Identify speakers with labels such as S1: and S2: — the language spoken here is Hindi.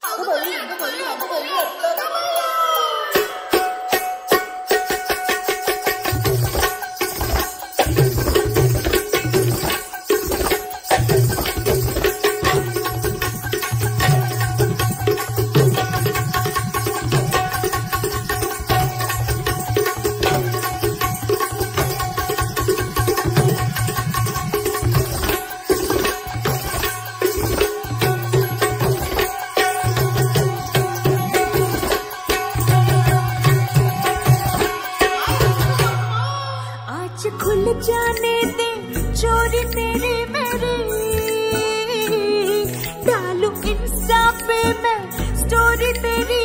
S1: 不可以，不可以，不可以，
S2: ？आज खुल जाने दे चोरी तेरी मेरी डालू इंस्टा पे मैं स्टोरी तेरी